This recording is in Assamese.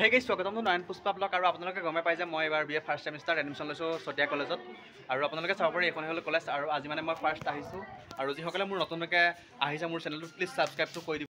হেৰি স্বাগতম মোৰ নয়ন পুষ্পা ব্লক আৰু আপোনালোকে গমে পাই যে মই এইবাৰ B A first semester admission লৈছোঁ চতিয়া কলেজত আৰু আপোনালোকে চাব পাৰি এইখন হ'ল কলেজ আৰু আজি মানে মই ফাৰ্ষ্ট আহিছোঁ। আৰু যিসকলে মোৰ নতুনকৈ আহিছে মোৰ চেনেলটো প্লিজ ছাবস্ক্ৰাইবটো কৰি দিব।